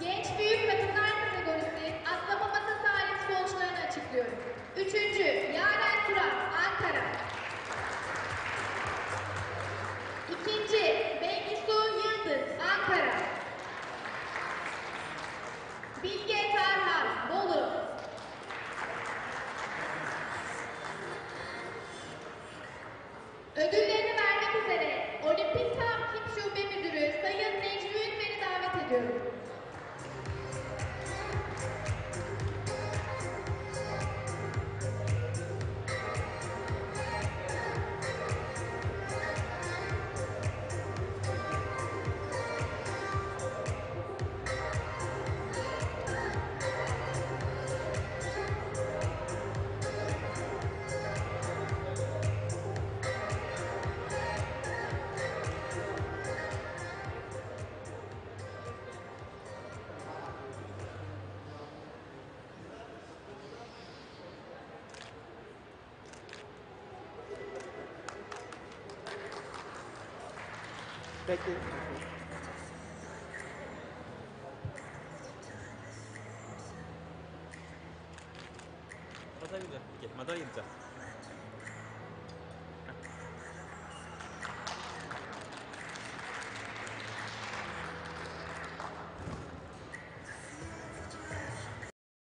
Genç büyük kadınlar kategorisi atlama masası alet sporcularını açıklıyorum. Üçüncü, Yaren Turan, Ankara. İkinci, Bengisu Yıldız, Ankara. Bilge Tarhan, Bolu. Ödüllerini vermek üzere Olimpik Takip Şube Müdürü Sayın Necmi Ünver'i davet ediyorum. Bekleyin. Madalya, madalya imza.